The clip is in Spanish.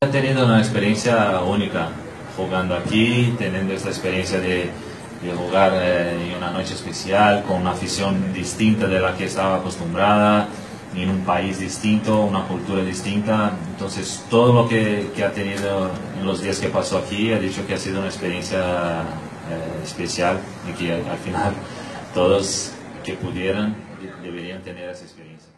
He tenido una experiencia única jugando aquí, teniendo esta experiencia de, de jugar eh, en una noche especial con una afición distinta de la que estaba acostumbrada, en un país distinto, una cultura distinta. Entonces, todo lo que, que ha tenido en los días que pasó aquí, ha dicho que ha sido una experiencia eh, especial y que al final todos que pudieran deberían tener esa experiencia.